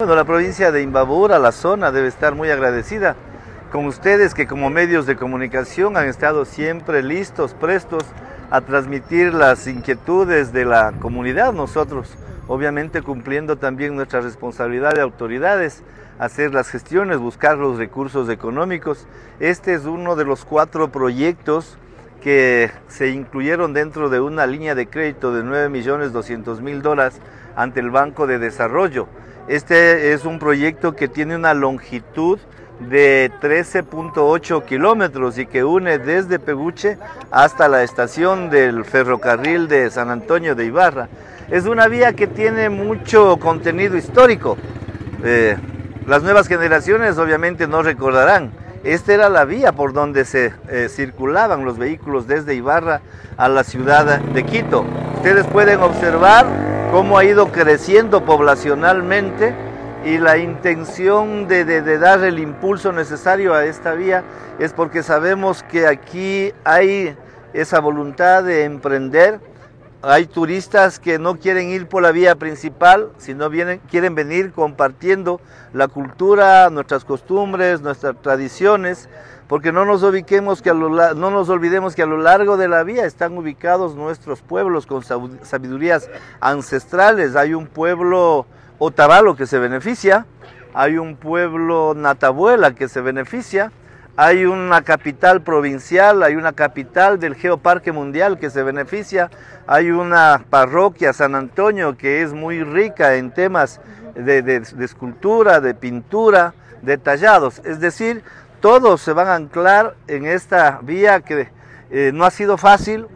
Bueno, la provincia de Imbabura, la zona, debe estar muy agradecida con ustedes que como medios de comunicación han estado siempre listos, prestos a transmitir las inquietudes de la comunidad. Nosotros, obviamente, cumpliendo también nuestra responsabilidad de autoridades, hacer las gestiones, buscar los recursos económicos. Este es uno de los cuatro proyectos que se incluyeron dentro de una línea de crédito de 9 millones 200 mil dólares ante el Banco de Desarrollo. Este es un proyecto que tiene una longitud de 13.8 kilómetros y que une desde Peguche hasta la estación del ferrocarril de San Antonio de Ibarra. Es una vía que tiene mucho contenido histórico. Eh, las nuevas generaciones obviamente no recordarán. Esta era la vía por donde se eh, circulaban los vehículos desde Ibarra a la ciudad de Quito. Ustedes pueden observar cómo ha ido creciendo poblacionalmente y la intención de, de, dar el impulso necesario a esta vía es porque sabemos que aquí hay esa voluntad de emprender. Hay turistas que no quieren ir por la vía principal, sino vienen, quieren venir compartiendo la cultura, nuestras costumbres, nuestras tradiciones, porque no nos, ubiquemos que a lo, no nos olvidemos que a lo largo de la vía están ubicados nuestros pueblos con sabidurías ancestrales. Hay un pueblo Otavalo que se beneficia, hay un pueblo Natabuela que se beneficia, hay una capital provincial, hay una capital del Geoparque Mundial que se beneficia, hay una parroquia San Antonio que es muy rica en temas de, de, escultura, de pintura, detallados. Es decir, todos se van a anclar en esta vía que eh, no ha sido fácil,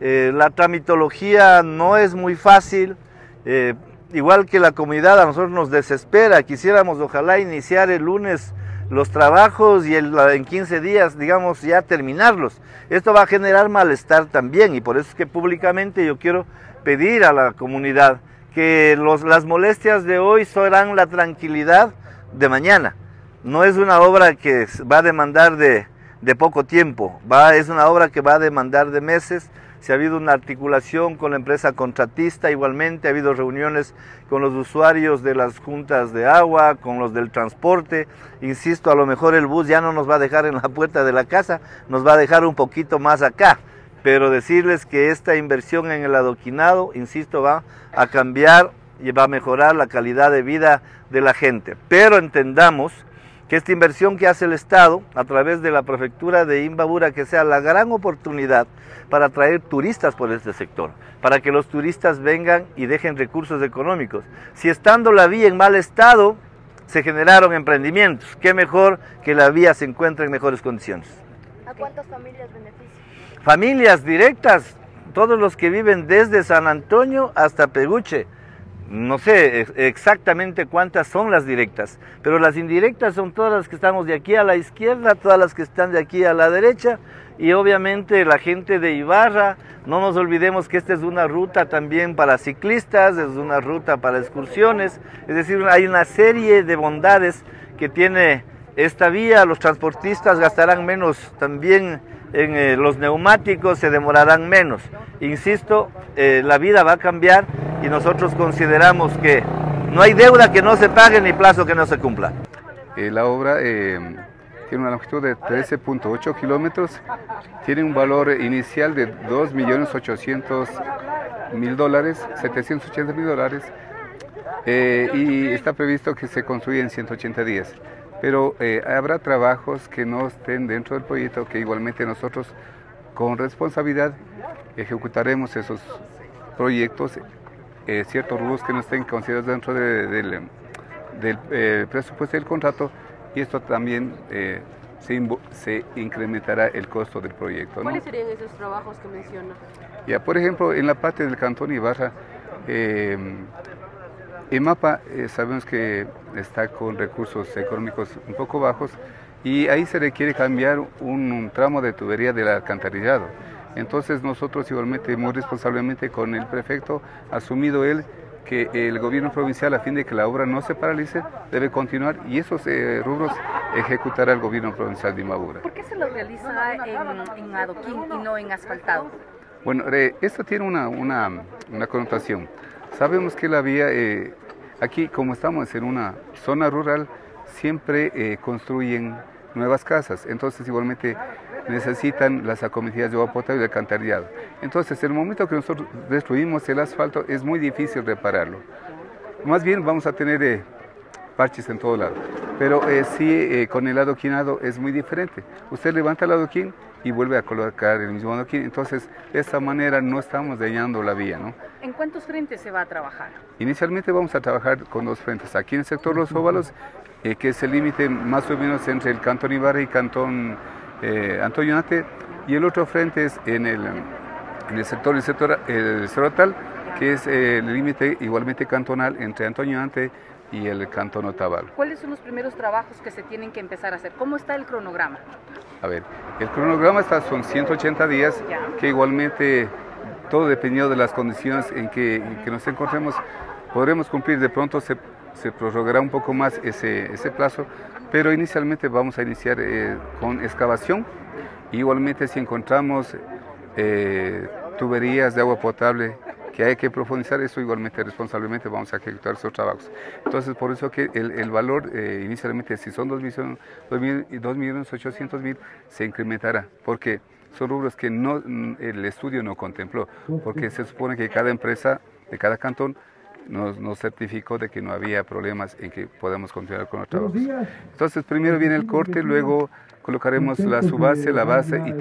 eh, la tramitología no es muy fácil. Eh, igual que la comunidad a nosotros nos desespera, quisiéramos ojalá iniciar el lunes los trabajos y en 15 días, digamos, ya terminarlos. Esto va a generar malestar también y por eso es que públicamente yo quiero pedir a la comunidad que los, las molestias de hoy serán la tranquilidad de mañana. No es una obra que va a demandar de, de poco tiempo, va, es una obra que va a demandar de meses, si ha habido una articulación con la empresa contratista, igualmente ha habido reuniones con los usuarios de las juntas de agua, con los del transporte. Insisto, a lo mejor el bus ya no nos va a dejar en la puerta de la casa, nos va a dejar un poquito más acá. Pero decirles que esta inversión en el adoquinado, insisto, va a cambiar y va a mejorar la calidad de vida de la gente. Pero entendamos que esta inversión que hace el Estado a través de la prefectura de Imbabura, que sea la gran oportunidad para atraer turistas por este sector, para que los turistas vengan y dejen recursos económicos. Si estando la vía en mal estado, se generaron emprendimientos, qué mejor que la vía se encuentre en mejores condiciones. ¿A cuántas familias beneficia? Familias directas, todos los que viven desde San Antonio hasta Peguche no sé exactamente cuántas son las directas, pero las indirectas son todas las que estamos de aquí a la izquierda, todas las que están de aquí a la derecha y obviamente la gente de Ibarra, no nos olvidemos que esta es una ruta también para ciclistas, es una ruta para excursiones, es decir, hay una serie de bondades que tiene esta vía, los transportistas gastarán menos también en eh, los neumáticos, se demorarán menos. Insisto, eh, la vida va a cambiar y nosotros consideramos que no hay deuda que no se pague ni plazo que no se cumpla. Eh, la obra tiene una longitud de 13.8 kilómetros, tiene un valor inicial de 2.800.000 dólares, 780 mil dólares, y está previsto que se construya en 180 días. Pero eh, habrá trabajos que no estén dentro del proyecto, que igualmente nosotros con responsabilidad ejecutaremos esos proyectos eh, ciertos rubros que no estén considerados dentro de, del, del eh, presupuesto del contrato y esto también se, se, incrementará el costo del proyecto. ¿no? ¿Cuáles serían esos trabajos que menciona? Ya, por ejemplo, en la parte del Cantón Ibarra, eh, EMAPA sabemos que está con recursos económicos un poco bajos y ahí se requiere cambiar un, un tramo de tubería del alcantarillado. Entonces nosotros igualmente muy responsablemente con el prefecto, asumido él que el gobierno provincial a fin de que la obra no se paralice debe continuar y esos eh, rubros ejecutará el gobierno provincial de Imabura. ¿Por qué se lo realiza en, en adoquín y no en asfaltado? Bueno, eh, esto tiene una, una, una, connotación. Sabemos que la vía eh, Aquí, como estamos en una zona rural, siempre eh, construyen nuevas casas, entonces igualmente necesitan las acometidas de agua potable y alcantarillado. Entonces, en el momento que nosotros destruimos el asfalto, es muy difícil repararlo. Más bien vamos a tener eh, parches en todo lado. Pero eh, sí, con el adoquinado es muy diferente. Usted levanta el adoquín y vuelve a colocar el mismo adoquín. Entonces, de esta manera no estamos dañando la vía. ¿no? ¿En cuántos frentes se va a trabajar? Inicialmente vamos a trabajar con dos frentes. Aquí en el sector Los Óvalos, eh, que es el límite más o menos entre el Cantón Ibarra y Cantón eh, Antoñonate, y el otro frente es en el, en el sector el, sector, el Cerotal, que es el límite igualmente cantonal entre Antoñonate y el Cantón Otavalo. ¿Cuáles son los primeros trabajos que se tienen que empezar a hacer? ¿Cómo está el cronograma? A ver, el cronograma está, son 180 días, Ya. que igualmente todo dependiendo de las condiciones en que, en que nos encontremos, podremos cumplir. De pronto se, se prorrogará un poco más ese, ese plazo, pero inicialmente vamos a iniciar eh, con excavación. Igualmente si encontramos eh, tuberías de agua potable que hay que profundizar, eso igualmente responsablemente vamos a ejecutar esos trabajos. Entonces, por eso que el, el valor eh, inicialmente, si son 2 millones, 2 mil- 2 millones 800 mil, se incrementará, porque son rubros que no, mm, el estudio no contempló, porque se supone que cada empresa de cada cantón nos, nos certificó de que no había problemas en que podamos continuar con los trabajos. Entonces, primero viene el corte, luego colocaremos la subbase, la base y